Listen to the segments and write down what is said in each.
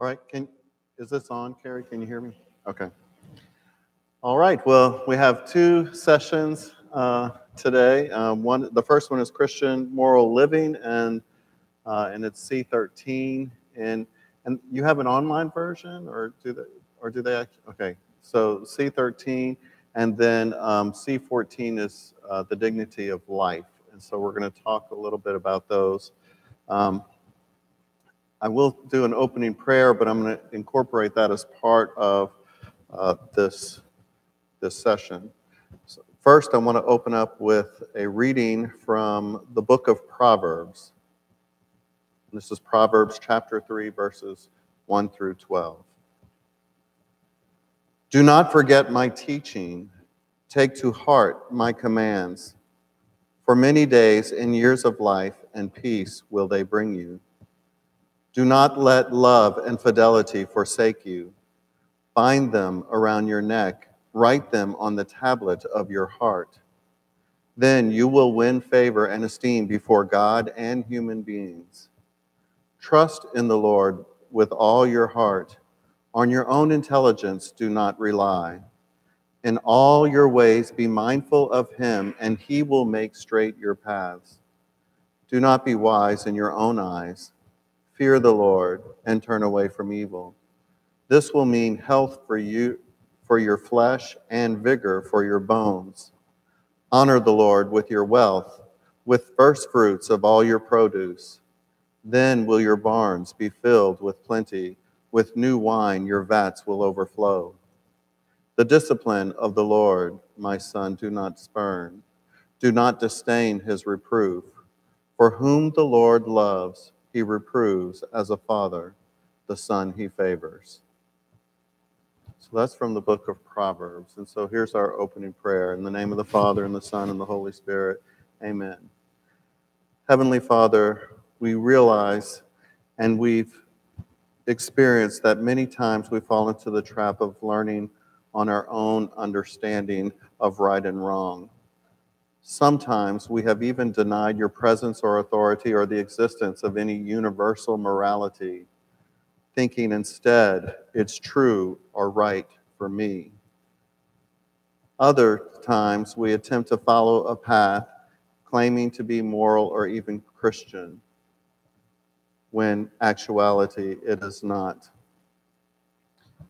All right, can, is this on, Carrie? Can you hear me? Okay. All right, well, we have two sessions uh, today. Um, one, the first one is Christian moral living, and uh, and it's C13. And and you have an online version, or do they, or do they? Okay, so C13, and then um, C14 is uh, the dignity of life. And so we're going to talk a little bit about those. Um, I will do an opening prayer, but I'm going to incorporate that as part of uh, this, this session. So first, I want to open up with a reading from the book of Proverbs. This is Proverbs chapter 3, verses 1 through 12. Do not forget my teaching, take to heart my commands. For many days and years of life and peace will they bring you. Do not let love and fidelity forsake you. Bind them around your neck, write them on the tablet of your heart. Then you will win favor and esteem before God and human beings. Trust in the Lord with all your heart. On your own intelligence do not rely. In all your ways be mindful of him, and he will make straight your paths. Do not be wise in your own eyes. Fear the Lord and turn away from evil. This will mean health for you, for your flesh, and vigor for your bones. Honor the Lord with your wealth, with first fruits of all your produce. Then will your barns be filled with plenty. With new wine, your vats will overflow. The discipline of the Lord, my son, do not spurn. Do not disdain his reproof. For whom the Lord loves, he reproves as a father the son he favors. So that's from the book of Proverbs. And so here's our opening prayer in the name of the Father, and the Son, and the Holy Spirit. Amen. Heavenly Father, we realize and we've experienced that many times we fall into the trap of learning on our own understanding of right and wrong. Sometimes we have even denied your presence or authority or the existence of any universal morality, thinking instead it's true or right for me. Other times we attempt to follow a path claiming to be moral or even Christian, when actuality it is not.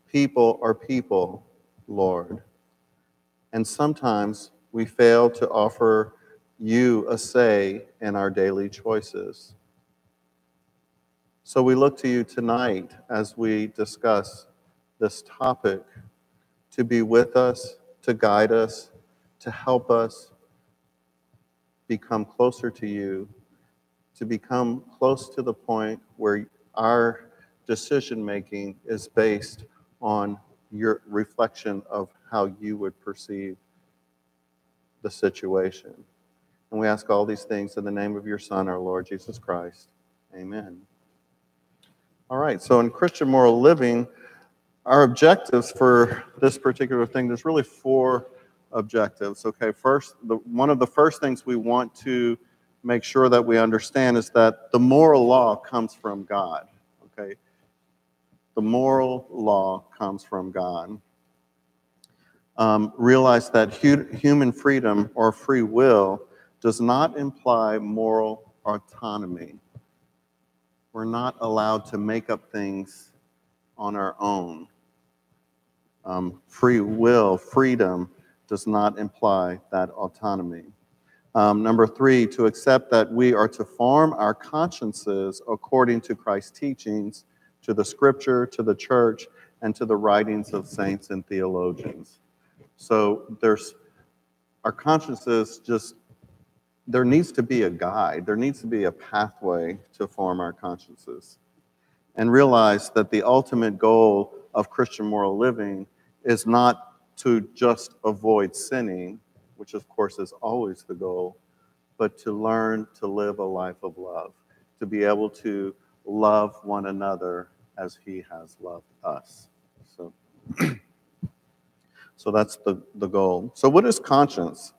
People are people, Lord. And sometimes we fail to offer you a say in our daily choices. So we look to you tonight as we discuss this topic to be with us, to guide us, to help us become closer to you, to become close to the point where our decision making is based on your reflection of how you would perceive the situation. And we ask all these things in the name of your Son, our Lord Jesus Christ. Amen. All right, so in Christian moral living, our objectives for this particular thing, there's really four objectives. Okay, first, the, one of the first things we want to make sure that we understand is that the moral law comes from God. Okay, the moral law comes from God um, realize that hu- human freedom or free will does not imply moral autonomy. We're not allowed to make up things on our own. Um, free will, freedom, does not imply that autonomy. Um, number three, to accept that we are to form our consciences according to Christ's teachings, to the scripture, to the church, and to the writings of saints and theologians. So there's our consciences just there needs to be a guide, there needs to be a pathway to form our consciences. And realize that the ultimate goal of Christian moral living is not to just avoid sinning, which of course is always the goal, but to learn to live a life of love, to be able to love one another as he has loved us. So So that's the, the goal. So, what is conscience?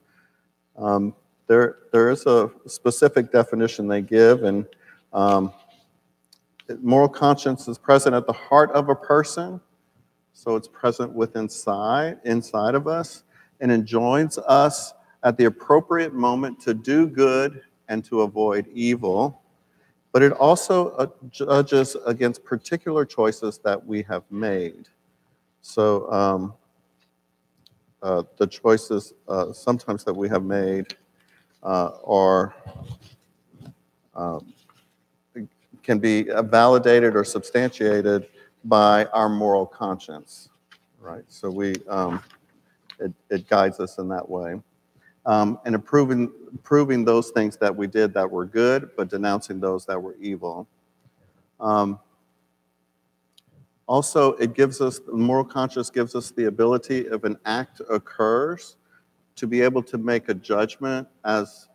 Um, there, there is a specific definition they give, and um, moral conscience is present at the heart of a person, so it's present within inside, inside of us, and enjoins us at the appropriate moment to do good and to avoid evil. But it also uh, judges against particular choices that we have made. So um, uh, the choices uh, sometimes that we have made uh, are um, can be validated or substantiated by our moral conscience, right? So we, um, it, it guides us in that way. Um, and approving, proving those things that we did that were good, but denouncing those that were evil. Um, also, it gives us, the moral conscience gives us the ability if an act occurs to be able to make a judgment as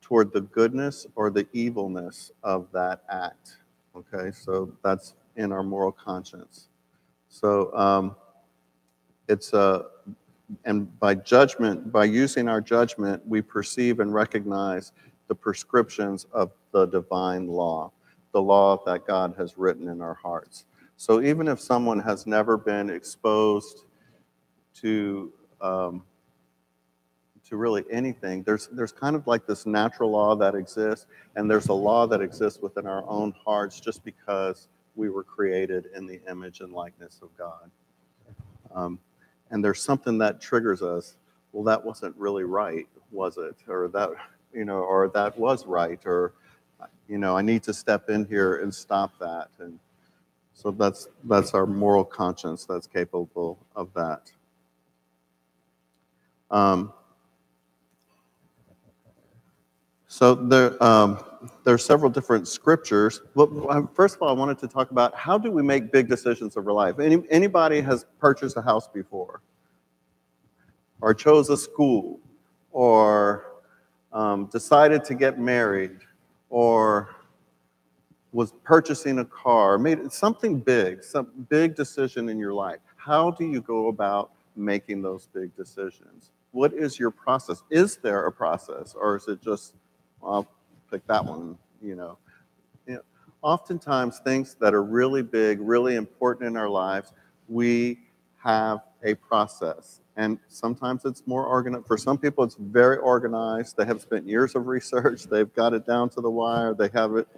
toward the goodness or the evilness of that act. Okay, so that's in our moral conscience. So um, it's a, and by judgment, by using our judgment, we perceive and recognize the prescriptions of the divine law, the law that God has written in our hearts. So even if someone has never been exposed to um, to really anything, there's there's kind of like this natural law that exists, and there's a law that exists within our own hearts just because we were created in the image and likeness of God. Um, and there's something that triggers us. Well, that wasn't really right, was it? Or that, you know, or that was right, or you know, I need to step in here and stop that. And so that's that's our moral conscience that's capable of that. Um, so there, um, there are several different scriptures. But first of all, I wanted to talk about how do we make big decisions of our life. Any, anybody has purchased a house before, or chose a school, or um, decided to get married, or was purchasing a car, made something big, some big decision in your life. How do you go about making those big decisions? What is your process? Is there a process, or is it just, I'll pick that one, you know? You know, oftentimes things that are really big, really important in our lives, we have a process. And sometimes it's more organized. For some people, it's very organized. They have spent years of research. They've got it down to the wire. They have it,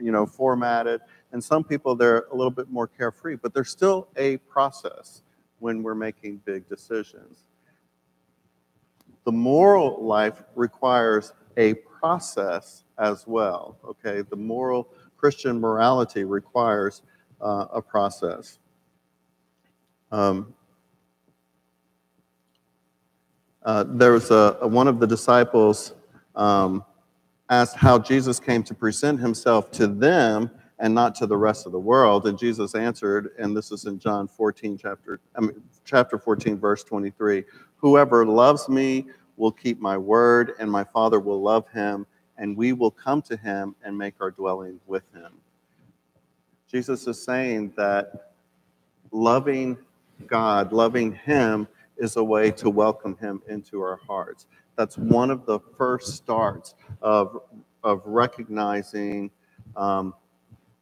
you know, formatted. And some people, they're a little bit more carefree, but there's still a process when we're making big decisions. The moral life requires a process as well. Okay, the moral Christian morality requires uh, a process. Um, uh, there was a, a, one of the disciples um, asked how Jesus came to present himself to them and not to the rest of the world. And Jesus answered, and this is in John 14, chapter, I mean, chapter 14, verse 23 Whoever loves me will keep my word, and my Father will love him, and we will come to him and make our dwelling with him. Jesus is saying that loving God, loving him, is a way to welcome him into our hearts. That's one of the first starts of, of recognizing um,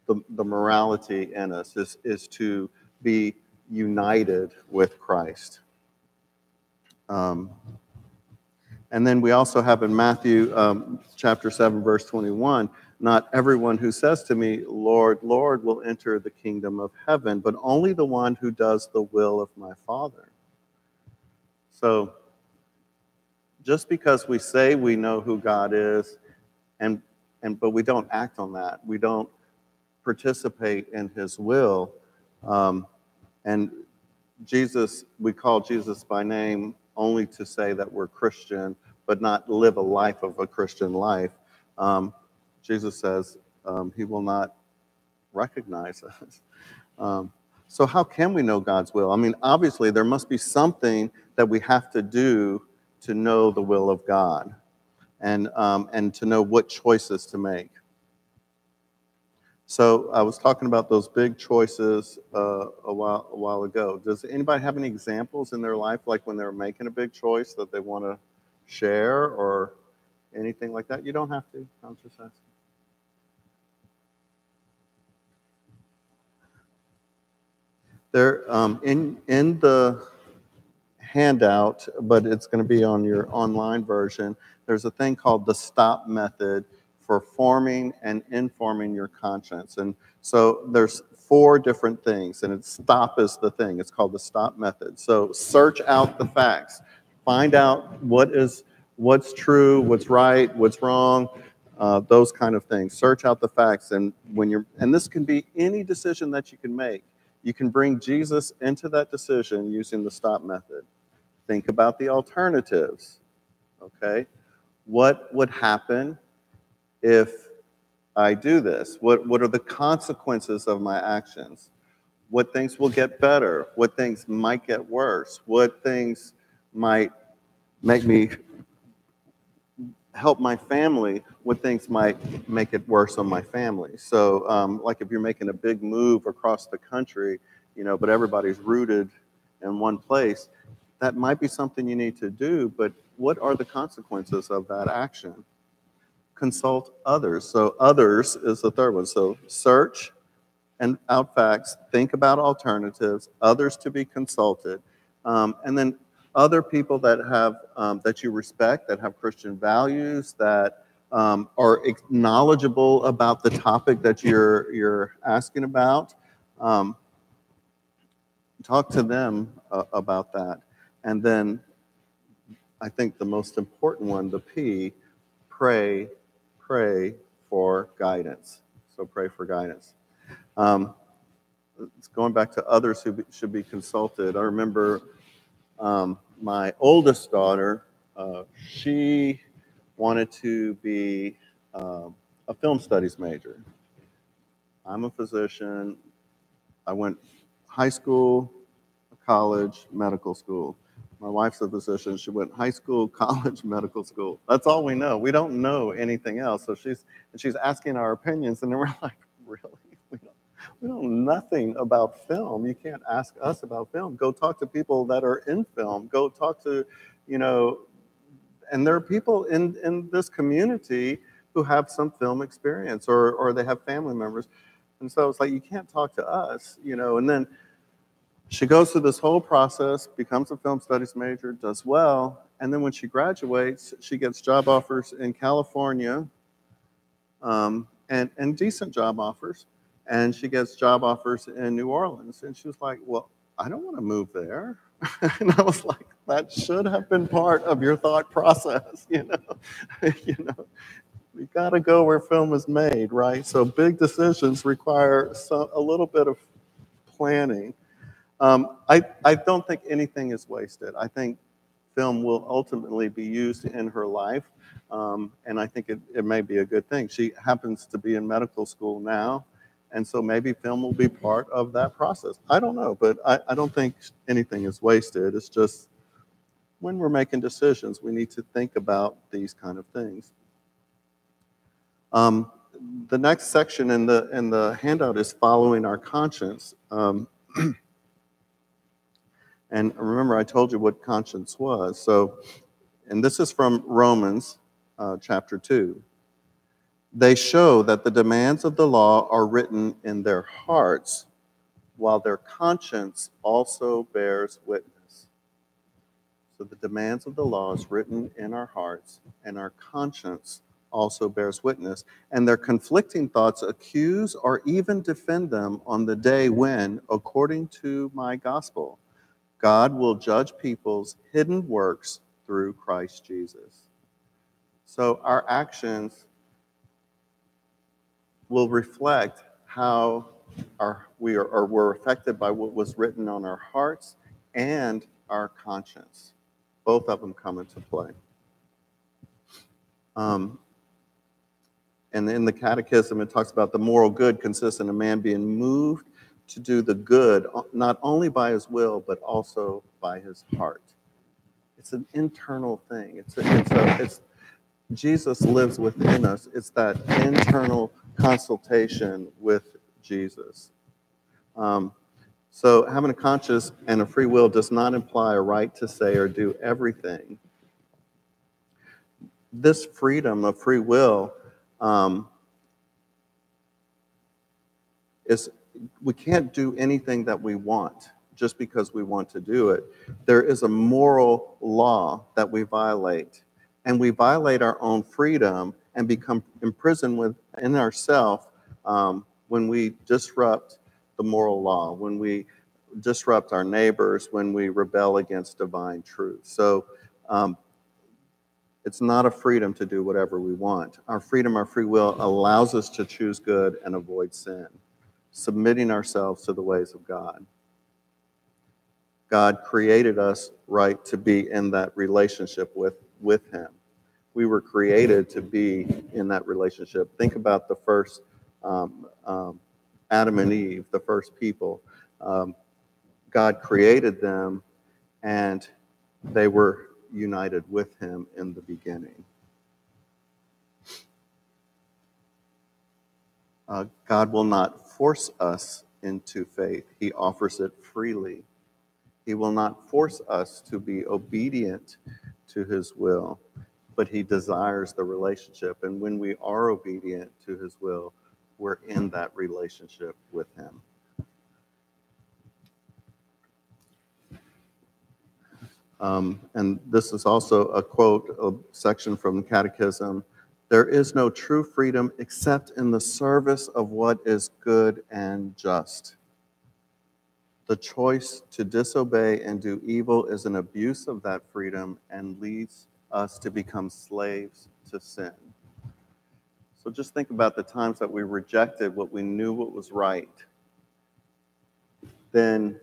the, the morality in us, is, is to be united with Christ. Um, and then we also have in Matthew um, chapter 7, verse 21 Not everyone who says to me, Lord, Lord, will enter the kingdom of heaven, but only the one who does the will of my Father. So, just because we say we know who God is, and, and but we don't act on that, we don't participate in His will, um, and Jesus, we call Jesus by name only to say that we're Christian, but not live a life of a Christian life. Um, Jesus says um, He will not recognize us. Um, so, how can we know God's will? I mean, obviously, there must be something that we have to do to know the will of God and, um, and to know what choices to make. So, I was talking about those big choices uh, a, while, a while ago. Does anybody have any examples in their life, like when they're making a big choice that they want to share or anything like that? You don't have to. I'm just asking. There, um, in, in the handout, but it's going to be on your online version, there's a thing called the STOP method for forming and informing your conscience. And so there's four different things, and it's STOP is the thing. It's called the STOP method. So search out the facts, find out what is what's true, what's right, what's wrong, uh, those kind of things. Search out the facts, and when you're and this can be any decision that you can make. You can bring Jesus into that decision using the stop method. Think about the alternatives. Okay? What would happen if I do this? What, what are the consequences of my actions? What things will get better? What things might get worse? What things might make me help my family? What things might make it worse on my family? So, um, like if you're making a big move across the country, you know, but everybody's rooted in one place, that might be something you need to do, but what are the consequences of that action? Consult others. So, others is the third one. So, search and out facts, think about alternatives, others to be consulted, um, and then other people that have um, that you respect, that have Christian values, that um, are knowledgeable about the topic that you're you're asking about. Um, talk to them uh, about that, and then I think the most important one, the P, pray, pray for guidance. So pray for guidance. Um, going back to others who should be consulted. I remember um, my oldest daughter, uh, she wanted to be uh, a film studies major. I'm a physician. I went high school, college, medical school. My wife's a physician. She went high school, college, medical school. That's all we know. We don't know anything else. So she's and she's asking our opinions, and then we're like, really? We know nothing about film. You can't ask us about film. Go talk to people that are in film. Go talk to, you know, and there are people in in this community who have some film experience or or they have family members. And so it's like you can't talk to us, you know, and then she goes through this whole process, becomes a film studies major, does well, and then when she graduates, she gets job offers in California um, and, and decent job offers. And she gets job offers in New Orleans. And she was like, Well, I don't want to move there. and I was like, That should have been part of your thought process, you know. you know, we got to go where film is made, right? So big decisions require some, a little bit of planning. Um, I, I don't think anything is wasted. I think film will ultimately be used in her life, um, and I think it, it may be a good thing. She happens to be in medical school now, and so maybe film will be part of that process. I don't know, but I, I don't think anything is wasted. It's just when we're making decisions, we need to think about these kind of things. Um, the next section in the in the handout is following our conscience. Um, And remember, I told you what conscience was. So, and this is from Romans uh, chapter 2. They show that the demands of the law are written in their hearts, while their conscience also bears witness. So the demands of the law is written in our hearts, and our conscience also bears witness. And their conflicting thoughts accuse or even defend them on the day when, according to my gospel, God will judge people's hidden works through Christ Jesus. So our actions will reflect how our, we are, or we're affected by what was written on our hearts and our conscience. Both of them come into play. Um, and in the Catechism, it talks about the moral good consists in a man being moved to do the good, not only by his will, but also by his heart. It's an internal thing. It's, a, it's, a, it's Jesus lives within us. It's that internal consultation with Jesus. Um, so having a conscience and a free will does not imply a right to say or do everything. This freedom of free will um, is we can't do anything that we want just because we want to do it. There is a moral law that we violate, and we violate our own freedom and become imprisoned within ourselves um, when we disrupt the moral law, when we disrupt our neighbors, when we rebel against divine truth. So um, it's not a freedom to do whatever we want. Our freedom, our free will allows us to choose good and avoid sin, submitting ourselves to the ways of God. God created us right to be in that relationship with, with Him. We were created to be in that relationship. Think about the first um, um, Adam and Eve, the first people. Um, God created them and they were united with Him in the beginning. Uh, God will not force us into faith, He offers it freely. He will not force us to be obedient to his will, but he desires the relationship. And when we are obedient to his will, we're in that relationship with him. Um, and this is also a quote, a section from the Catechism. There is no true freedom except in the service of what is good and just. The choice to disobey and do evil is an abuse of that freedom and leads us to become slaves to sin. So just think about the times that we rejected what we knew what was right. Then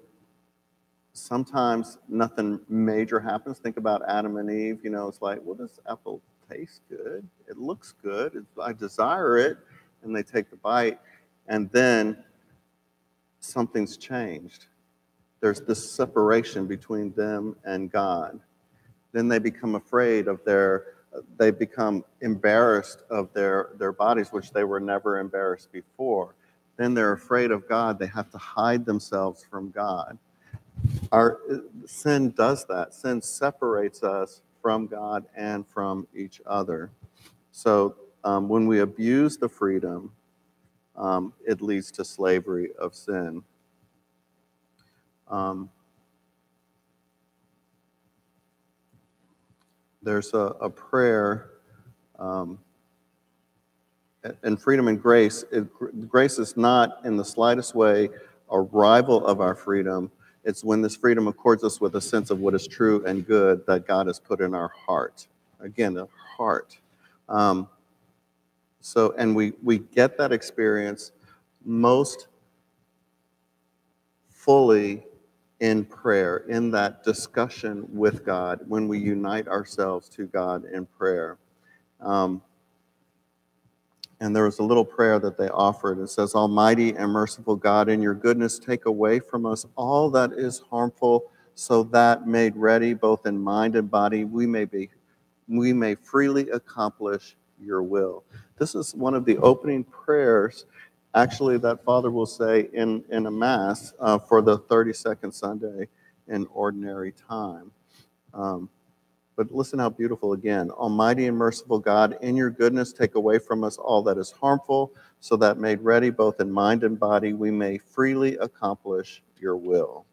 sometimes nothing major happens. Think about Adam and Eve. You know, it's like, well, this apple tastes good. It looks good. I desire it. And they take the bite. And then something's changed there's this separation between them and God. Then they become afraid of their, they become embarrassed of their, their bodies, which they were never embarrassed before. Then they're afraid of God. They have to hide themselves from God. Our sin does that. Sin separates us from God and from each other. So um, when we abuse the freedom, um, it leads to slavery of sin. Um, there's a, a prayer um, and freedom and grace. It, grace is not in the slightest way a rival of our freedom. It's when this freedom accords us with a sense of what is true and good that God has put in our heart. Again, the heart. Um, so, and we, we get that experience most fully in prayer, in that discussion with God, when we unite ourselves to God in prayer. Um, and there was a little prayer that they offered. It says, Almighty and merciful God, in your goodness, take away from us all that is harmful, so that made ready both in mind and body, we may be we may freely accomplish your will. This is one of the opening prayers actually that Father will say in, in a Mass uh, for the 32nd Sunday in ordinary time. Um, but listen how beautiful again. Almighty and merciful God, in your goodness, take away from us all that is harmful, so that made ready both in mind and body, we may freely accomplish your will.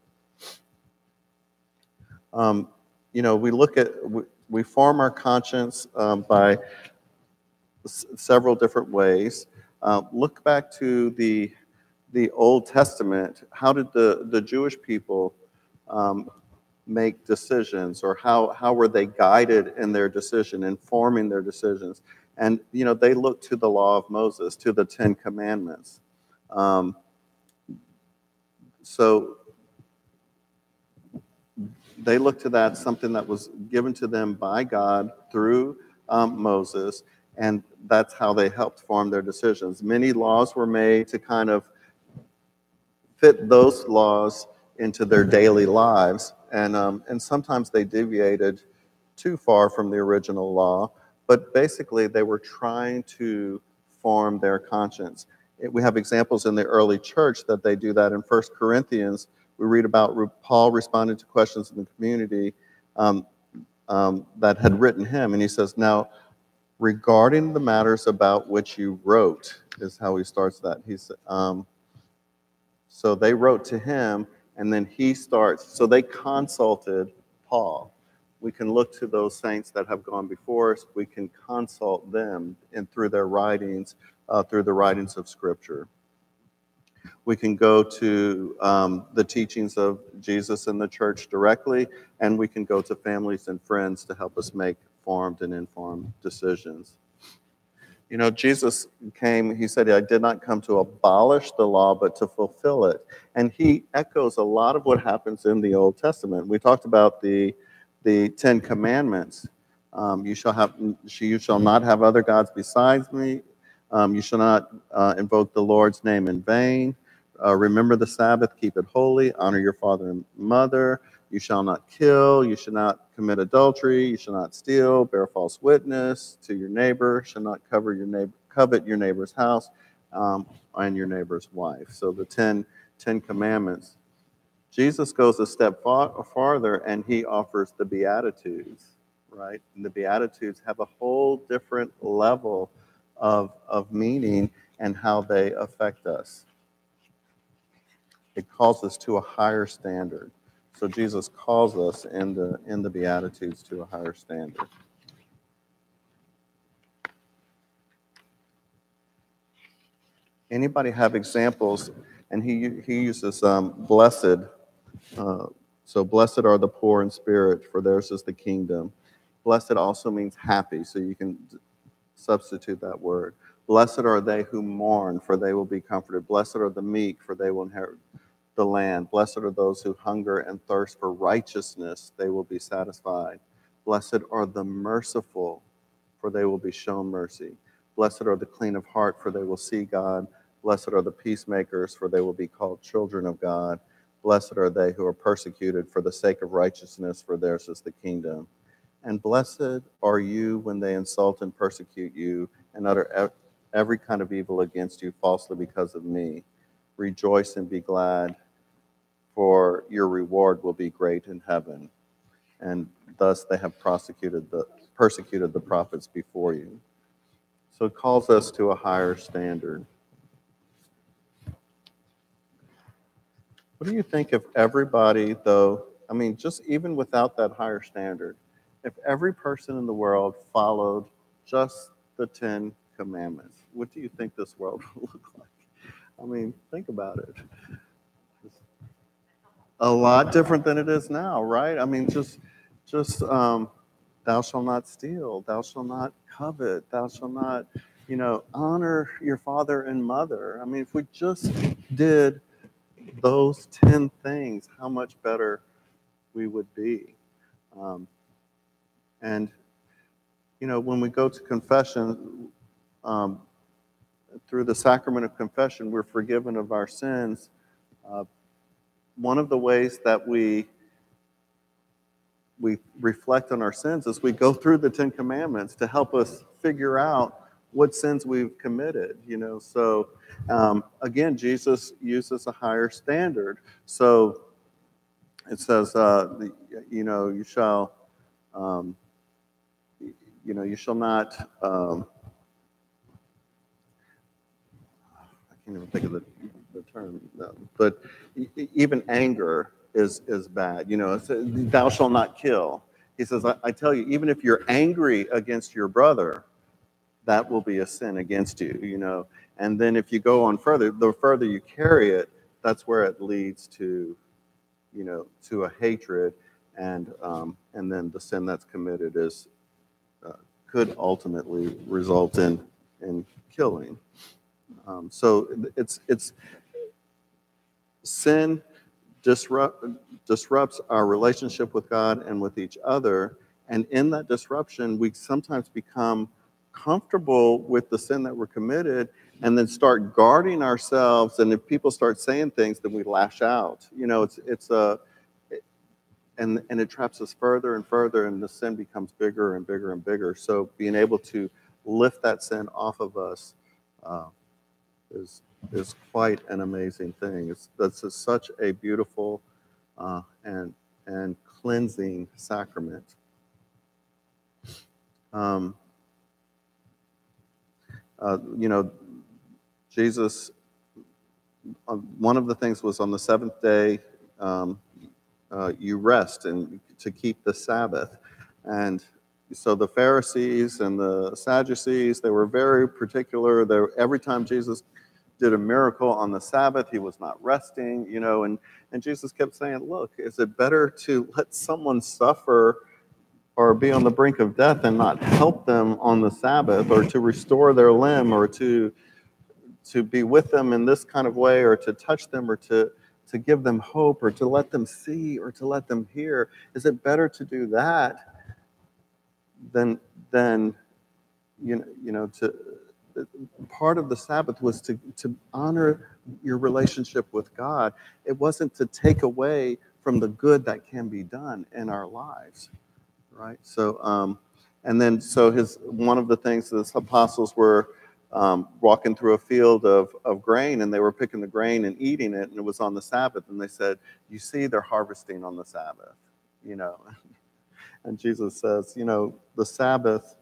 Um, you know, we look at, we, we form our conscience um, by several different ways. Uh, look back to the, the Old Testament. How did the, the Jewish people um, make decisions or how, how were they guided in their decision, informing their decisions? And, you know, they looked to the law of Moses, to the Ten Commandments. Um, so they looked to that, something that was given to them by God through um, Moses and that's how they helped form their decisions. Many laws were made to kind of fit those laws into their daily lives, and, um, and sometimes they deviated too far from the original law, but basically they were trying to form their conscience. We have examples in the early church that they do that. In First Corinthians, we read about Paul responding to questions in the community um, um, that had written him, and he says, Now, regarding the matters about which you wrote, is how he starts that. He's, um, So they wrote to him, and then he starts. So they consulted Paul. We can look to those saints that have gone before us. We can consult them and through their writings, uh, through the writings of Scripture. We can go to um, the teachings of Jesus and the church directly, and we can go to families and friends to help us make formed and informed decisions. You know, Jesus came, he said, I did not come to abolish the law, but to fulfill it. And he echoes a lot of what happens in the Old Testament. We talked about the, the Ten Commandments. Um, you shall have, you shall not have other gods besides me. Um, you shall not uh, invoke the Lord's name in vain. Uh, remember the Sabbath, keep it holy. Honor your father and mother. You shall not kill. You shall not commit adultery. You shall not steal, bear false witness to your neighbor. Shall not cover your neighbor, covet your neighbor's house um, and your neighbor's wife. So the ten, ten Commandments. Jesus goes a step far, farther and he offers the Beatitudes, right? And the Beatitudes have a whole different level of, of meaning and how they affect us. It calls us to a higher standard. So Jesus calls us in the in the Beatitudes to a higher standard. Anybody have examples? And he he uses um, blessed. Uh, so blessed are the poor in spirit, for theirs is the kingdom. Blessed also means happy, so you can substitute that word. Blessed are they who mourn, for they will be comforted. Blessed are the meek, for they will inherit the land. Blessed are those who hunger and thirst for righteousness, they will be satisfied. Blessed are the merciful, for they will be shown mercy. Blessed are the clean of heart, for they will see God. Blessed are the peacemakers, for they will be called children of God. Blessed are they who are persecuted for the sake of righteousness, for theirs is the kingdom. And blessed are you when they insult and persecute you and utter every kind of evil against you falsely because of me. Rejoice and be glad, for your reward will be great in heaven. And thus they have prosecuted the, persecuted the prophets before you. So it calls us to a higher standard. What do you think if everybody, though, I mean, just even without that higher standard, if every person in the world followed just the Ten Commandments, what do you think this world would look like? I mean, think about it a lot different than it is now, right? I mean, just just um, thou shalt not steal, thou shalt not covet, thou shalt not, you know, honor your father and mother. I mean, if we just did those 10 things, how much better we would be. Um, and, you know, when we go to confession, um, through the sacrament of confession, we're forgiven of our sins. Uh, one of the ways that we we reflect on our sins is we go through the Ten Commandments to help us figure out what sins we've committed. You know, so um, again, Jesus uses a higher standard. So it says, uh, you know, you shall, um, you know, you shall not. Um, I can't even think of the the term, but even anger is is bad. You know, thou shalt not kill. He says, I, I tell you, even if you're angry against your brother, that will be a sin against you. You know, and then if you go on further, the further you carry it, that's where it leads to, you know, to a hatred, and um, and then the sin that's committed is uh, could ultimately result in in killing. Um, so it's it's sin disrupt, disrupts our relationship with God and with each other. And in that disruption, we sometimes become comfortable with the sin that we're committed and then start guarding ourselves. And if people start saying things, then we lash out. You know, it's, it's a, and, and it traps us further and further, and the sin becomes bigger and bigger and bigger. So being able to lift that sin off of us uh, is is quite an amazing thing. It's that's a, such a beautiful uh, and and cleansing sacrament. Um, uh, you know, Jesus uh, one of the things was on the seventh day, um, uh, you rest and to keep the Sabbath. And so the Pharisees and the Sadducees, they were very particular. They, every time Jesus did a miracle on the Sabbath, he was not resting, you know, and, and Jesus kept saying, Look, is it better to let someone suffer or be on the brink of death and not help them on the Sabbath or to restore their limb or to to be with them in this kind of way or to touch them or to to give them hope or to let them see or to let them hear? Is it better to do that than than you know you know to part of the sabbath was to to honor your relationship with god. It wasn't to take away from the good that can be done in our lives right? So um and then so his one of the things the apostles were um, walking through a field of, of grain and they were picking the grain and eating it and it was on the sabbath and they said you see they're harvesting on the sabbath you know? And jesus says you know the sabbath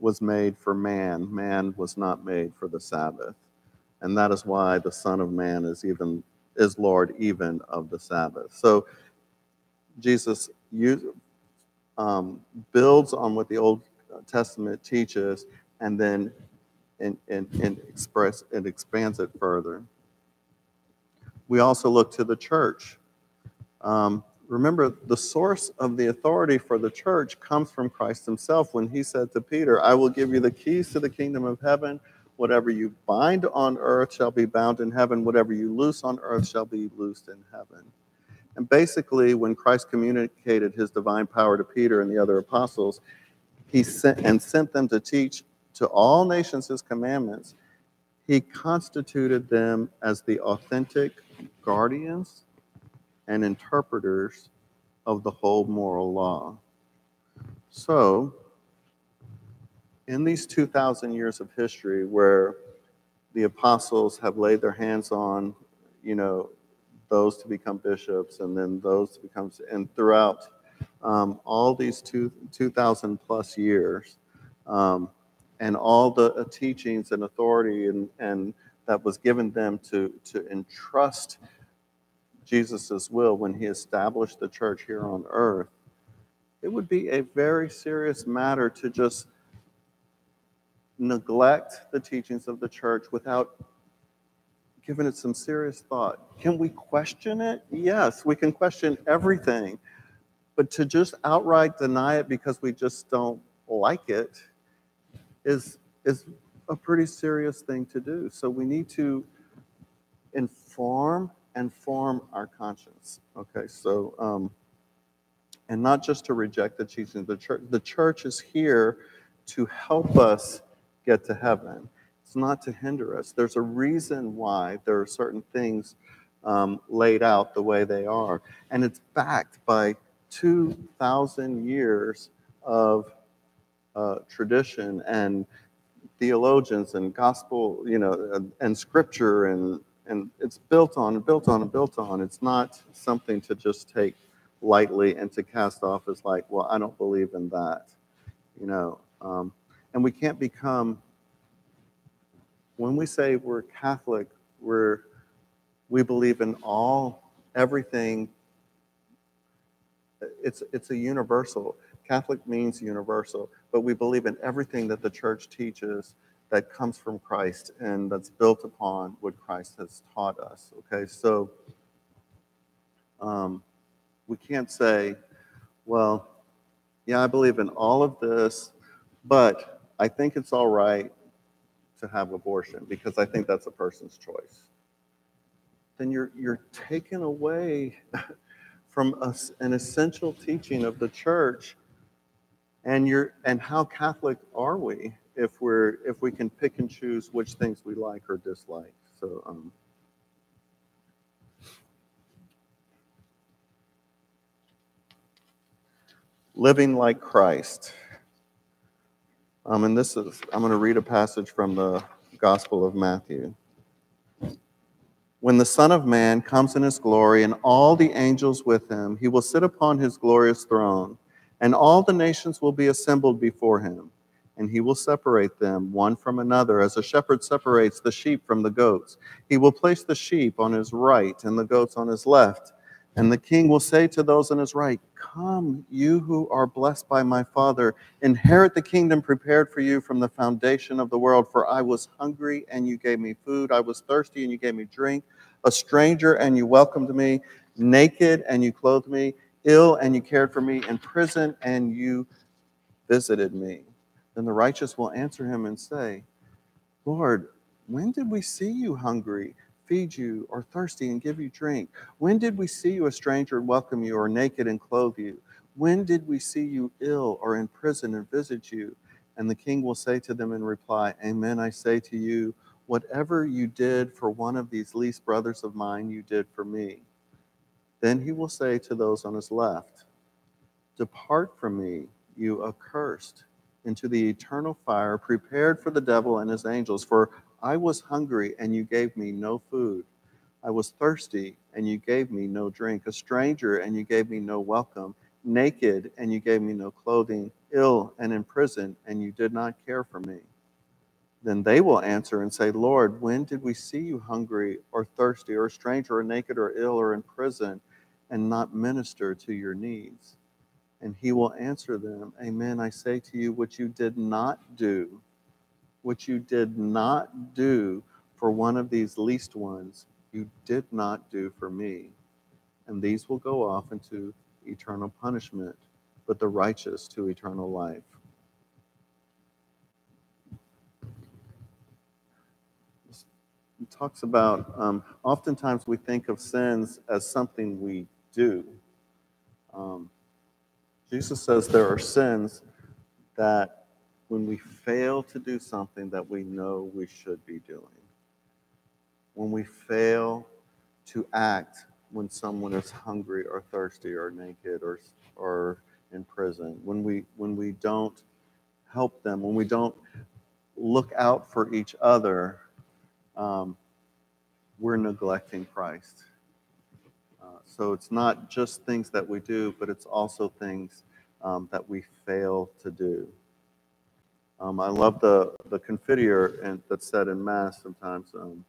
was made for man man was not made for the sabbath and that is why the son of man is even is lord even of the sabbath so jesus use, um, builds on what the old testament teaches and then and, and, and express and expands it further. We also look to the church. Um, remember, the source of the authority for the church comes from Christ himself when he said to Peter, I will give you the keys to the kingdom of heaven. Whatever you bind on earth shall be bound in heaven. Whatever you loose on earth shall be loosed in heaven. And basically, when Christ communicated his divine power to Peter and the other apostles, he sent and sent them to teach to all nations his commandments, he constituted them as the authentic guardians and interpreters of the whole moral law. So, in these 2,000 years of history where the apostles have laid their hands on, you know, those to become bishops and then those to become, and throughout um, all these two, 2,000 plus years, um, and all the uh, teachings and authority and, and that was given them to, to entrust Jesus' will when he established the church here on earth, it would be a very serious matter to just neglect the teachings of the church without giving it some serious thought. Can we question it? Yes, we can question everything. But to just outright deny it because we just don't like it, is, is a pretty serious thing to do. So we need to inform and form our conscience. Okay, so, um, and not just to reject the teaching of the church. The church is here to help us get to heaven. It's not to hinder us. There's a reason why there are certain things um, laid out the way they are. And it's backed by 2,000 years of uh, tradition and theologians and gospel, you know, and, and scripture, and and it's built on and built on and built on. It's not something to just take lightly and to cast off as like, well, I don't believe in that, you know. Um, and we can't become when we say we're Catholic, we're we believe in all everything. It's it's a universal. Catholic means universal, but we believe in everything that the church teaches that comes from Christ and that's built upon what Christ has taught us. Okay, so um, we can't say, well, yeah, I believe in all of this, but I think it's all right to have abortion because I think that's a person's choice. Then you're you're taken away from a, an essential teaching of the church and you're and how catholic are we if we're if we can pick and choose which things we like or dislike. So um, living like christ. Um, and this is i'm going to read a passage from the gospel of matthew. When the son of man comes in his glory and all the angels with him he will sit upon his glorious throne and all the nations will be assembled before him. And he will separate them one from another, as a shepherd separates the sheep from the goats. He will place the sheep on his right and the goats on his left. And the king will say to those on his right, Come, you who are blessed by my Father, inherit the kingdom prepared for you from the foundation of the world. For I was hungry, and you gave me food. I was thirsty, and you gave me drink. A stranger, and you welcomed me. Naked, and you clothed me. Ill, and you cared for me. In prison, and you visited me. Then the righteous will answer him and say, Lord, when did we see you hungry, feed you, or thirsty and give you drink? When did we see you a stranger and welcome you, or naked and clothe you? When did we see you ill or in prison and visit you? And the king will say to them in reply, Amen, I say to you, whatever you did for one of these least brothers of mine, you did for me. Then he will say to those on his left, Depart from me, you accursed into the eternal fire prepared for the devil and his angels. For I was hungry, and you gave me no food. I was thirsty, and you gave me no drink. A stranger, and you gave me no welcome. Naked, and you gave me no clothing. Ill and in prison, and you did not care for me. Then they will answer and say, Lord, when did we see you hungry or thirsty or a stranger or naked or ill or in prison and not minister to your needs? And he will answer them, Amen. I say to you, what you did not do, what you did not do for one of these least ones, you did not do for me. And these will go off into eternal punishment, but the righteous to eternal life. It talks about, um, oftentimes we think of sins as something we do. Um, Jesus says there are sins that when we fail to do something that we know we should be doing, when we fail to act when someone is hungry or thirsty or naked or, or in prison, when we, when we don't help them, when we don't look out for each other, um, we're neglecting Christ. So it's not just things that we do, but it's also things um, that we fail to do. Um, I love the, the Confiteor and, that's said in Mass sometimes. Um,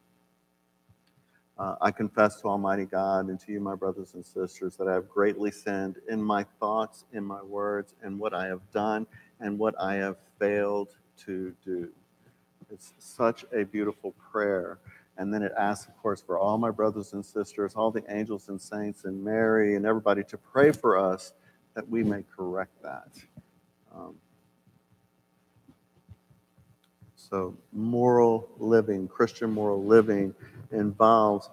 uh, I confess to Almighty God and to you, my brothers and sisters, that I have greatly sinned in my thoughts, in my words, and what I have done, and what I have failed to do. It's such a beautiful prayer. And then it asks, of course, for all my brothers and sisters, all the angels and saints, and Mary, and everybody to pray for us that we may correct that. Um, so, moral living, Christian moral living, involves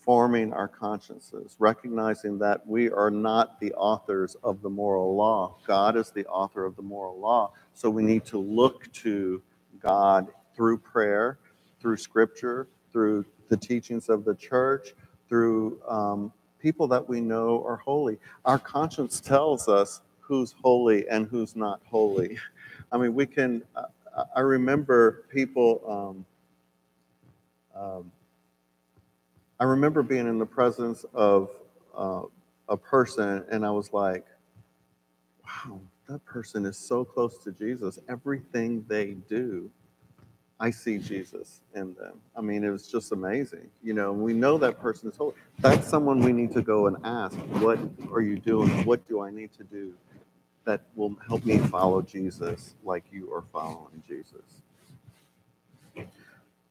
forming our consciences, recognizing that we are not the authors of the moral law. God is the author of the moral law. So, we need to look to God through prayer, through scripture, through the teachings of the church, through um, people that we know are holy. Our conscience tells us who's holy and who's not holy. I mean, we can, uh, I remember people, um, um, I remember being in the presence of uh, a person and I was like, wow, that person is so close to Jesus. Everything they do I see Jesus in them. I mean, it was just amazing. You know, we know that person is holy. That's someone we need to go and ask, what are you doing? What do I need to do that will help me follow Jesus like you are following Jesus?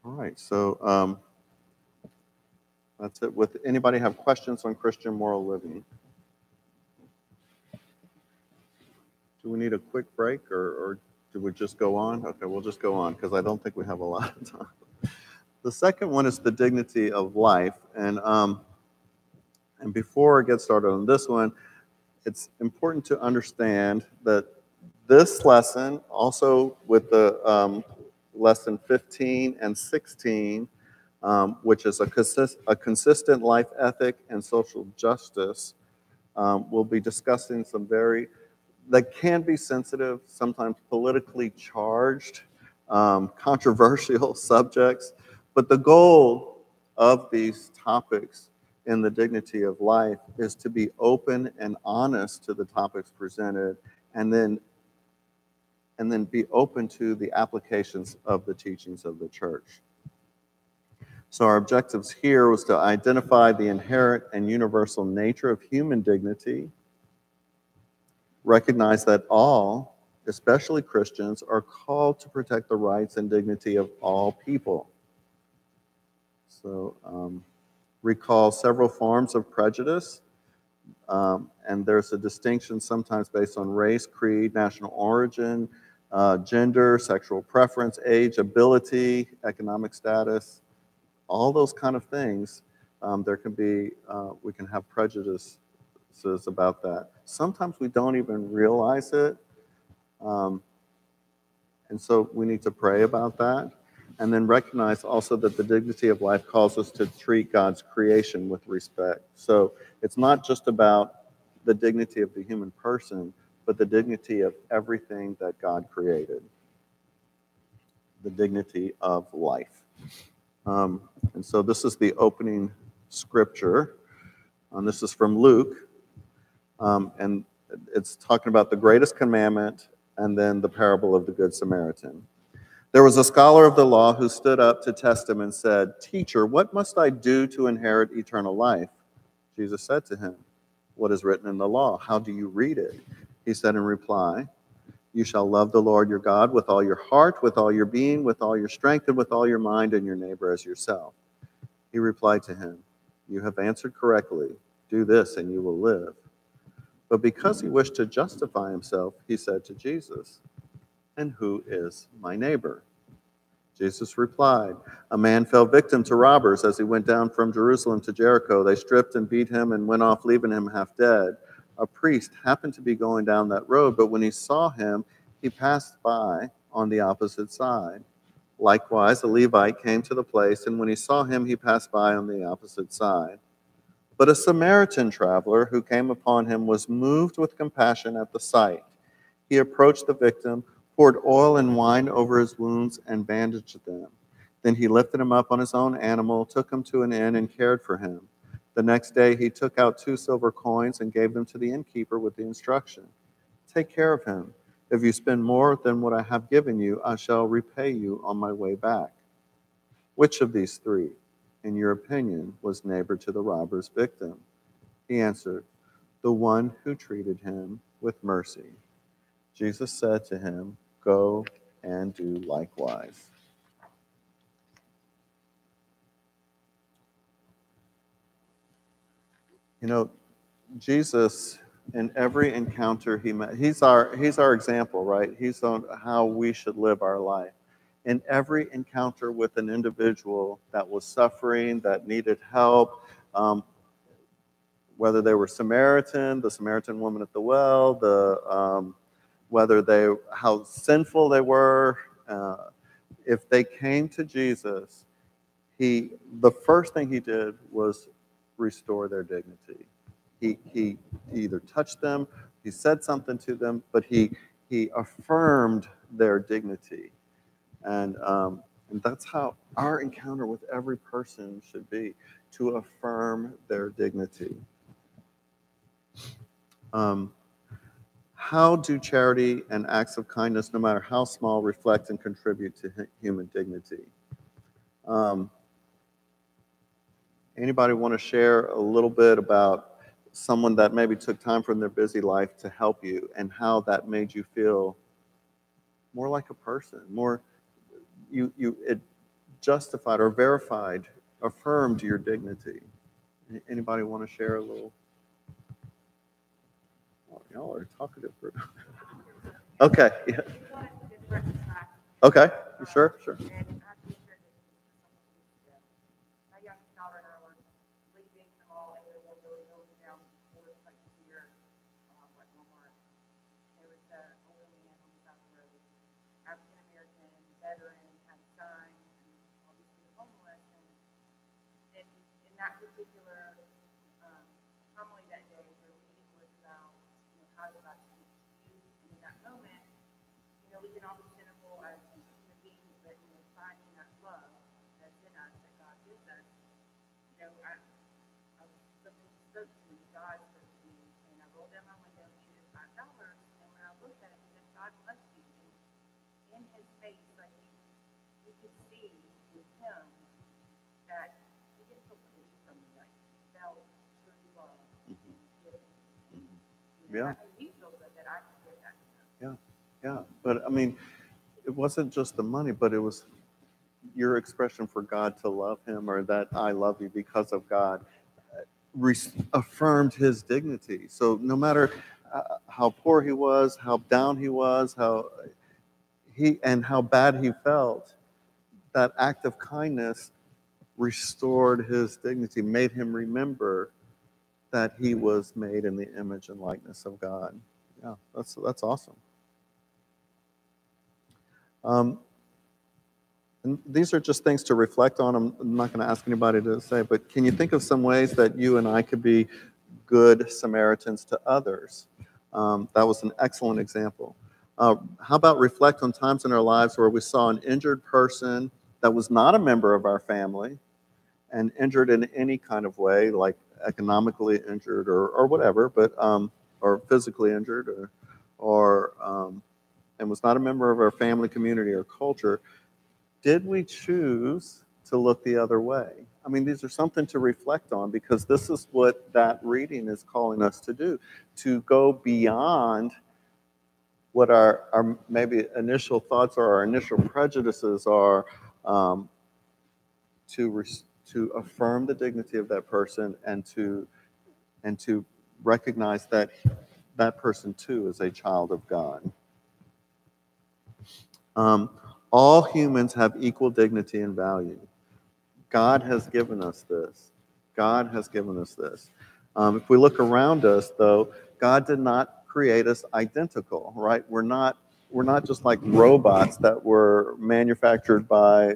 All right, so um, that's it. With anybody have questions on Christian moral living? Do we need a quick break or, or do we just go on? Okay, we'll just go on because I don't think we have a lot of time. The second one is the dignity of life. And, um, and before I get started on this one, it's important to understand that this lesson, also with the um, lesson 15 and 16, um, which is a, consist- a consistent life ethic and social justice, um, we'll be discussing some very that can be sensitive, sometimes politically charged, um, controversial subjects. But the goal of these topics in the dignity of life is to be open and honest to the topics presented and then and then be open to the applications of the teachings of the church. So, our objectives here was to identify the inherent and universal nature of human dignity, recognize that all, especially Christians, are called to protect the rights and dignity of all people. So, um, recall several forms of prejudice, um, and there's a distinction sometimes based on race, creed, national origin, uh, gender, sexual preference, age, ability, economic status, all those kind of things. Um, there can be, uh, we can have prejudices about that. Sometimes we don't even realize it. Um, and so we need to pray about that and then recognize also that the dignity of life calls us to treat God's creation with respect. So it's not just about the dignity of the human person, but the dignity of everything that God created, the dignity of life. Um, and so this is the opening scripture. Um, this is from Luke, um, and it's talking about the greatest commandment and then the parable of the Good Samaritan. There was a scholar of the law who stood up to test him and said, Teacher, what must I do to inherit eternal life? Jesus said to him, What is written in the law? How do you read it? He said in reply, You shall love the Lord your God with all your heart, with all your being, with all your strength, and with all your mind, and your neighbor as yourself. He replied to him, You have answered correctly. Do this, and you will live. But because he wished to justify himself, he said to Jesus, and who is my neighbor? Jesus replied, A man fell victim to robbers as he went down from Jerusalem to Jericho. They stripped and beat him and went off, leaving him half dead. A priest happened to be going down that road, but when he saw him, he passed by on the opposite side. Likewise, a Levite came to the place, and when he saw him, he passed by on the opposite side. But a Samaritan traveler who came upon him was moved with compassion at the sight. He approached the victim poured oil and wine over his wounds, and bandaged them. Then he lifted him up on his own animal, took him to an inn, and cared for him. The next day he took out two silver coins and gave them to the innkeeper with the instruction Take care of him. If you spend more than what I have given you, I shall repay you on my way back. Which of these three, in your opinion, was neighbor to the robber's victim? He answered, The one who treated him with mercy. Jesus said to him, Go and do likewise. You know, Jesus, in every encounter he met, he's our, he's our example, right? He's on how we should live our life. In every encounter with an individual that was suffering, that needed help, um, whether they were Samaritan, the Samaritan woman at the well, the um, whether they how sinful they were. Uh, if they came to Jesus, he the first thing he did was restore their dignity. He he either touched them, he said something to them, but he he affirmed their dignity, and um, and that's how our encounter with every person should be to affirm their dignity. Um, how do charity and acts of kindness, no matter how small, reflect and contribute to human dignity? Um, anybody want to share a little bit about someone that maybe took time from their busy life to help you and how that made you feel more like a person, more you you it justified or verified, affirmed your dignity. Anybody want to share a little? Oh, y'all are talkative. okay. Yeah. Okay. Sure. Sure. we can all be cynical as human beings, but you know, finding in his face, like you could see with him that he didn't feel pity from me. Like he felt true love. Mhm. Giving. Mhm. Yeah. And he feels good that I can give that to him. Yeah, but I mean, it wasn't just the money, but it was your expression for God to love him or that I love you because of God uh, re- affirmed his dignity. So no matter uh, how poor he was, how down he was, how he and how bad he felt, that act of kindness restored his dignity, made him remember that he was made in the image and likeness of God. Yeah, that's that's awesome. Um, and these are just things to reflect on. I'm not going to ask anybody to say, but can you think of some ways that you and I could be good Samaritans to others? Um, that was an excellent example. Uh, how about reflect on times in our lives where we saw an injured person that was not a member of our family and injured in any kind of way, like economically injured or, or whatever, but um, or physically injured or, or um, and was not a member of our family, community, or culture, did we choose to look the other way? I mean, these are something to reflect on because this is what that reading is calling us to do to go beyond what our, our maybe initial thoughts or our initial prejudices are um, to, to affirm the dignity of that person and to, and to recognize that that person too is a child of God. Um, all humans have equal dignity and value. God has given us this. God has given us this. Um, if we look around us, though, God did not create us identical, right? We're not we're not just like robots that were manufactured by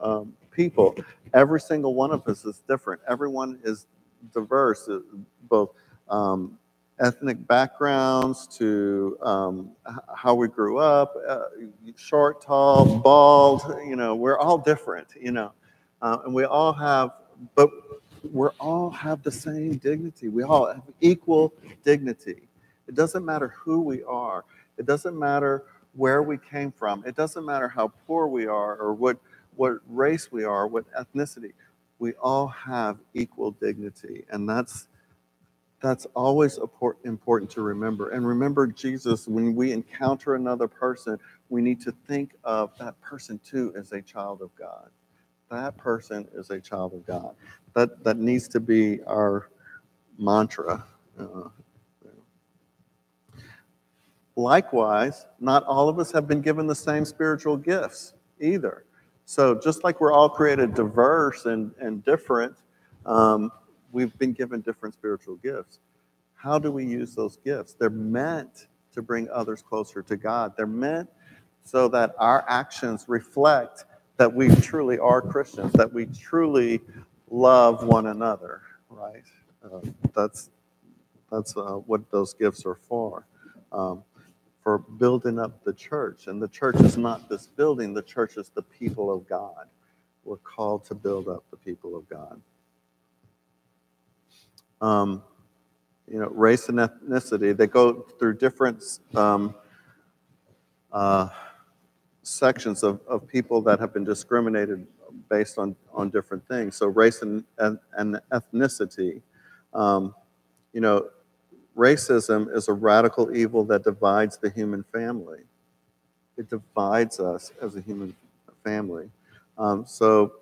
um, people. Every single one of us is different. Everyone is diverse, uh, both um, ethnic backgrounds to um, how we grew up, uh, short, tall, bald, you know, we're all different, you know. Uh, and we all have, but we all have the same dignity. We all have equal dignity. It doesn't matter who we are. It doesn't matter where we came from. It doesn't matter how poor we are or what, what race we are, what ethnicity. We all have equal dignity. And that's that's always important to remember. And remember, Jesus, when we encounter another person, we need to think of that person too as a child of God. That person is a child of God. That, that needs to be our mantra. Uh, likewise, not all of us have been given the same spiritual gifts either. So just like we're all created diverse and, and different, um, we've been given different spiritual gifts. How do we use those gifts? They're meant to bring others closer to God. They're meant so that our actions reflect that we truly are Christians, that we truly love one another, right? Uh, that's that's uh, what those gifts are for, um, for building up the church. And the church is not this building, the church is the people of God. We're called to build up the people of God. Um, you know, race and ethnicity, they go through different um, uh, sections of, of people that have been discriminated based on, on different things. So race and, and, and ethnicity, um, you know, racism is a radical evil that divides the human family. It divides us as a human family. Um, so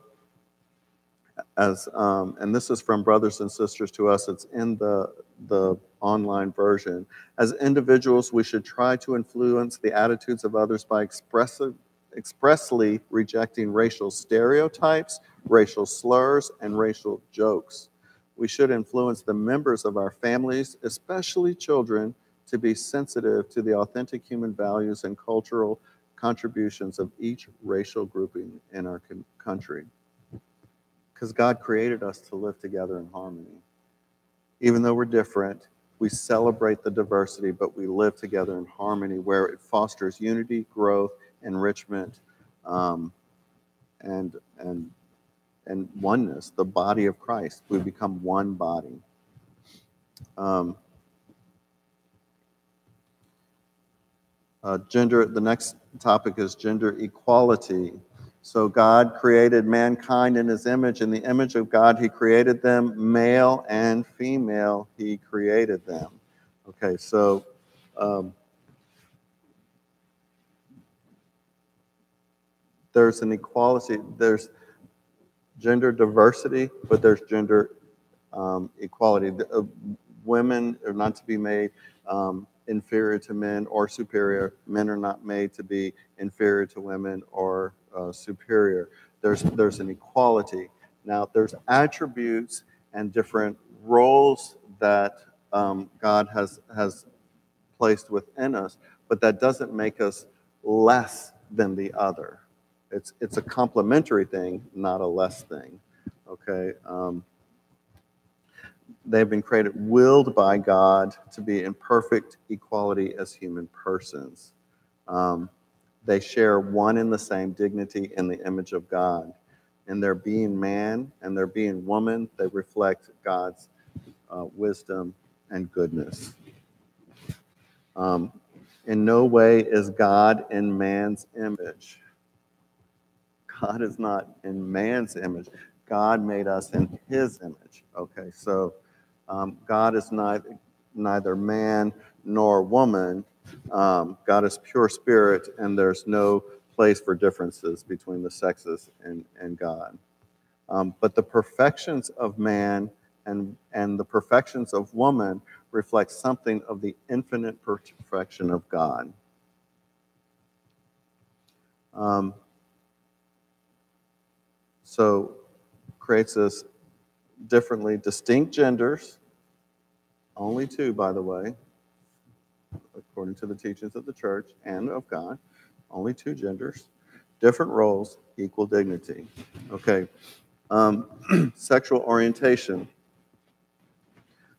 as um, and this is from brothers and sisters to us it's in the the online version as individuals we should try to influence the attitudes of others by expressive expressly rejecting racial stereotypes racial slurs and racial jokes we should influence the members of our families especially children to be sensitive to the authentic human values and cultural contributions of each racial grouping in our country because God created us to live together in harmony. Even though we're different, we celebrate the diversity, but we live together in harmony where it fosters unity, growth, enrichment, um, and, and, and oneness, the body of Christ. We become one body. Um, uh, gender, the next topic is gender equality. So God created mankind in his image. In the image of God, he created them, male and female, he created them. Okay, so um, there's an equality, there's gender diversity, but there's gender um, equality. The, uh, women are not to be made um, inferior to men or superior. Men are not made to be inferior to women or uh, superior. There's, there's an equality. Now, there's attributes and different roles that um, God has, has placed within us, but that doesn't make us less than the other. It's, it's a complementary thing, not a less thing. Okay? Um, they've been created, willed by God to be in perfect equality as human persons. Um, they share one and the same dignity in the image of God. In their being man and their being woman, they reflect God's uh, wisdom and goodness. Um, in no way is God in man's image. God is not in man's image. God made us in his image. Okay, so um, God is neither, neither man nor woman. Um, God is pure spirit, and there's no place for differences between the sexes and, and God. Um, but the perfections of man and, and the perfections of woman reflect something of the infinite perfection of God. Um, so creates us differently distinct genders, only two, by the way, according to the teachings of the church and of God, only two genders, different roles, equal dignity. Okay, um, sexual orientation.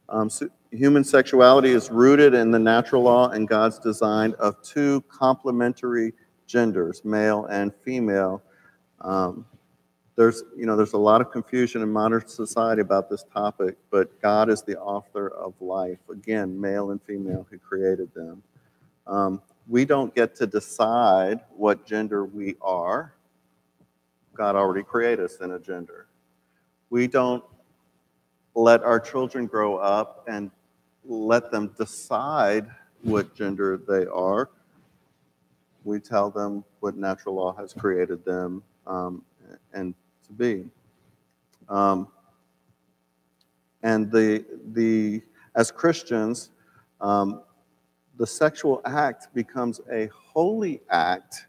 Um, so human sexuality is rooted in the natural law and God's design of two complementary genders, male and female. Um, there's, you know, there's a lot of confusion in modern society about this topic, but God is the author of life. Again, male and female, who created them. Um, we don't get to decide what gender we are. God already created us in a gender. We don't let our children grow up and let them decide what gender they are. We tell them what natural law has created them um, and to be. Um, and the, the, as Christians, um, the sexual act becomes a holy act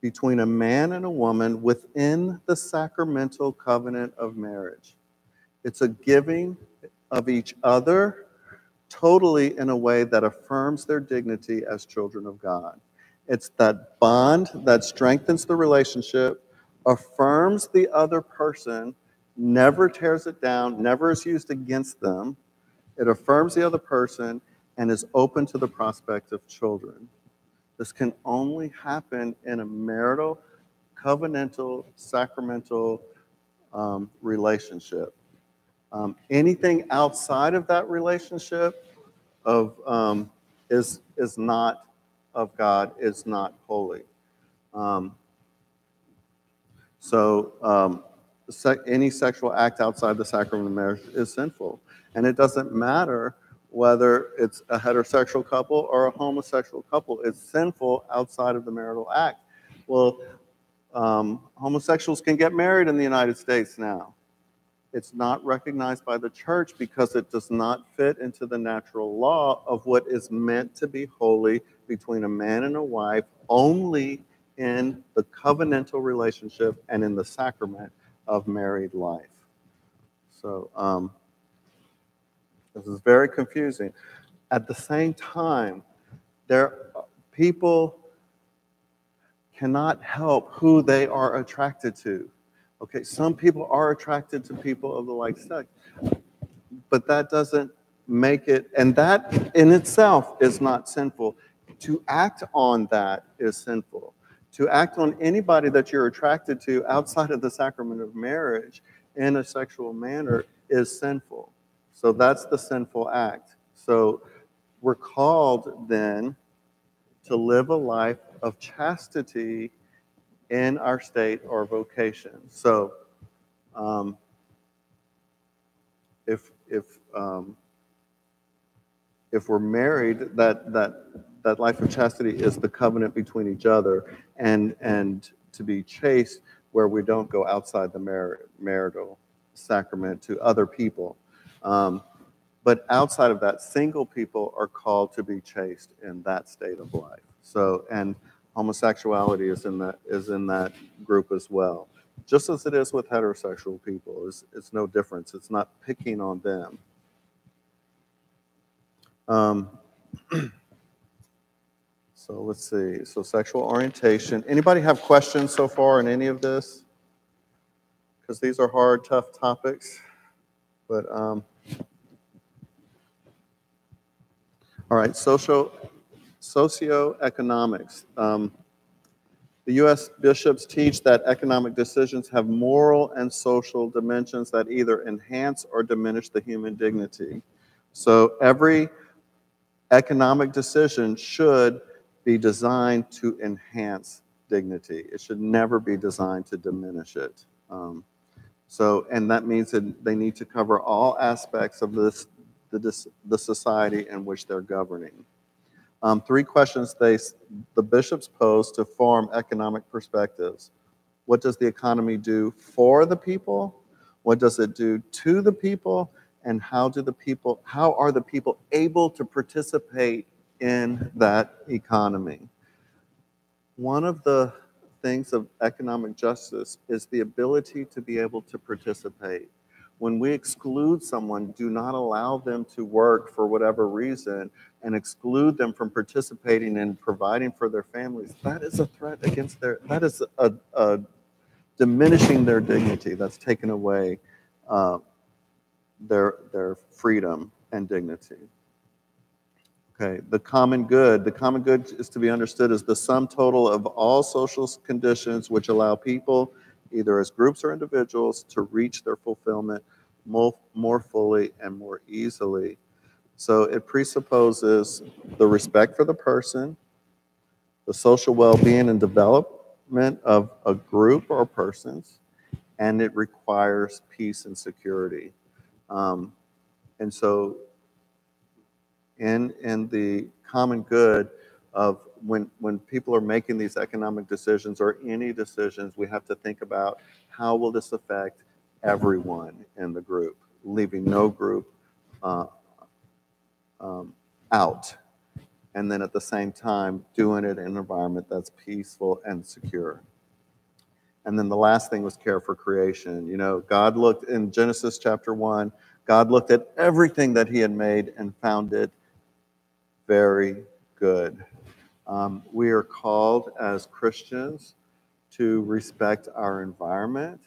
between a man and a woman within the sacramental covenant of marriage. It's a giving of each other totally in a way that affirms their dignity as children of God. It's that bond that strengthens the relationship, affirms the other person, never tears it down, never is used against them. It affirms the other person and is open to the prospect of children. This can only happen in a marital, covenantal, sacramental um, relationship. Um, anything outside of that relationship of um, is is not of God, is not holy. Um, so um, any sexual act outside the sacrament of marriage is sinful, and it doesn't matter whether it's a heterosexual couple or a homosexual couple. It's sinful outside of the marital act. Well, um, homosexuals can get married in the United States now. It's not recognized by the church because it does not fit into the natural law of what is meant to be holy between a man and a wife only in the covenantal relationship and in the sacrament of married life. So, um, this is very confusing. At the same time, there people cannot help who they are attracted to. Okay, some people are attracted to people of the like sex, but that doesn't make it, and that in itself is not sinful. To act on that is sinful. To act on anybody that you're attracted to outside of the sacrament of marriage in a sexual manner is sinful. So that's the sinful act. So we're called then to live a life of chastity in our state or vocation. So, um, if if um, if we're married, that that that life of chastity is the covenant between each other, and and to be chaste, where we don't go outside the mar- marital sacrament to other people. Um, but outside of that, single people are called to be chaste in that state of life. So, and homosexuality is in that is in that group as well. Just as it is with heterosexual people, it's, it's no difference. It's not picking on them. Um, so let's see. So sexual orientation. Anybody have questions so far in any of this? Because these are hard, tough topics. But um, all right, social socioeconomics. Um, the U.S. bishops teach that economic decisions have moral and social dimensions that either enhance or diminish the human dignity. So every economic decision should be designed to enhance dignity. It should never be designed to diminish it. Um, so, and that means that they need to cover all aspects of this, the, the society in which they're governing. Um, three questions they, the bishops pose to form economic perspectives. What does the economy do for the people? What does it do to the people? And how do the people, how are the people able to participate in that economy? One of the things of economic justice is the ability to be able to participate. When we exclude someone, do not allow them to work for whatever reason and exclude them from participating in providing for their families, that is a threat against their, that is a, a diminishing their dignity. That's taken away uh, their, their freedom and dignity. Okay, the common good. The common good is to be understood as the sum total of all social conditions which allow people, either as groups or individuals, to reach their fulfillment more, more fully and more easily so it presupposes the respect for the person, the social well being and development of a group or persons, and it requires peace and security. Um, and so, in, in the common good of when, when people are making these economic decisions or any decisions, we have to think about how will this affect everyone in the group, leaving no group uh, um, out. And then at the same time, doing it in an environment that's peaceful and secure. And then the last thing was care for creation. You know, God looked in Genesis chapter 1, God looked at everything that He had made and found it very good. Um, we are called as Christians to respect our environment,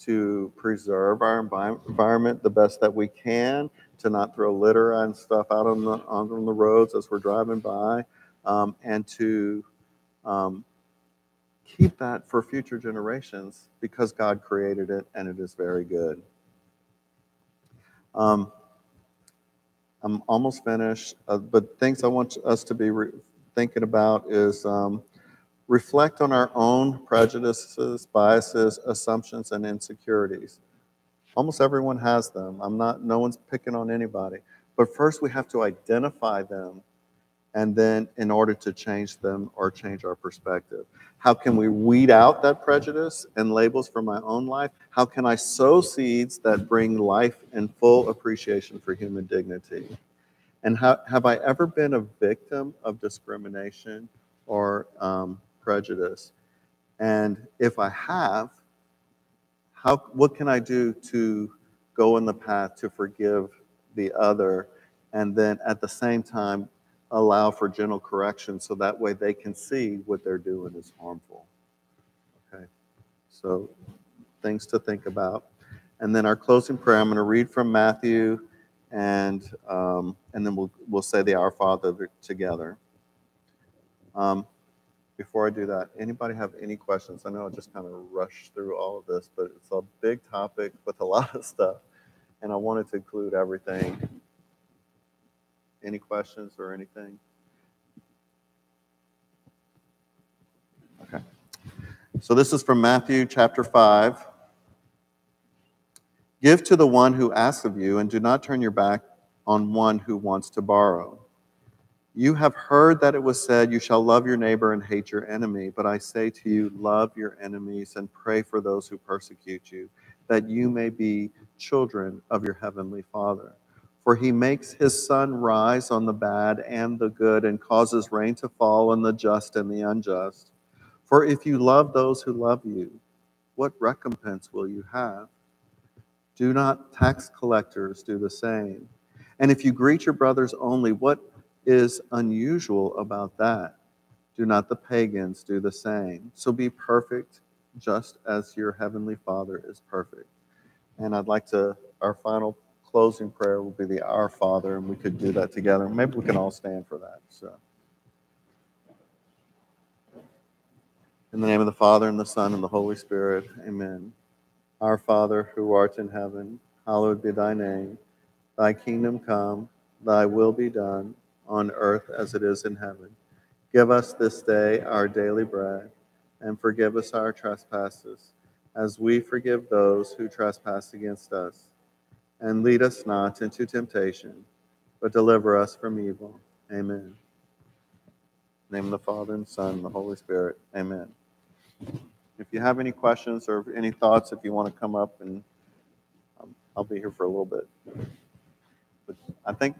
to preserve our environment the best that we can, to not throw litter and stuff out on the on the roads as we're driving by, um, and to um, keep that for future generations because God created it and it is very good. Um, I'm almost finished, uh, but things I want us to be thinking about is um, reflect on our own prejudices, biases, assumptions, and insecurities. Almost everyone has them. I'm not, no one's picking on anybody. But first, we have to identify them. And then, in order to change them or change our perspective, how can we weed out that prejudice and labels from my own life? How can I sow seeds that bring life and full appreciation for human dignity? And how, have I ever been a victim of discrimination or um, prejudice? And if I have, how, what can I do to go in the path to forgive the other and then at the same time allow for gentle correction so that way they can see what they're doing is harmful. Okay, so things to think about. And then our closing prayer, I'm going to read from Matthew and, um, and then we'll, we'll say the Our Father together. Um, before I do that, anybody have any questions? I know I just kind of rushed through all of this, but it's a big topic with a lot of stuff, and I wanted to include everything. Any questions or anything? Okay. So this is from Matthew chapter 5. Give to the one who asks of you, and do not turn your back on one who wants to borrow. You have heard that it was said, You shall love your neighbor and hate your enemy. But I say to you, love your enemies and pray for those who persecute you, that you may be children of your heavenly Father. For he makes his sun rise on the bad and the good, and causes rain to fall on the just and the unjust. For if you love those who love you, what recompense will you have? Do not tax collectors do the same? And if you greet your brothers only, what is unusual about that? Do not the pagans do the same? So be perfect, just as your heavenly Father is perfect. And I'd like to, our final closing prayer will be the Our Father, and we could do that together. Maybe we can all stand for that. So. In the name of the Father, and the Son, and the Holy Spirit, amen. Our Father, who art in heaven, hallowed be thy name. Thy kingdom come, thy will be done, on earth as it is in heaven. Give us this day our daily bread, and forgive us our trespasses, as we forgive those who trespass against us. And lead us not into temptation, but deliver us from evil. Amen. name of the Father, and Son, and the Holy Spirit. Amen. If you have any questions or any thoughts, if you want to come up, and um, I'll be here for a little bit. But I think.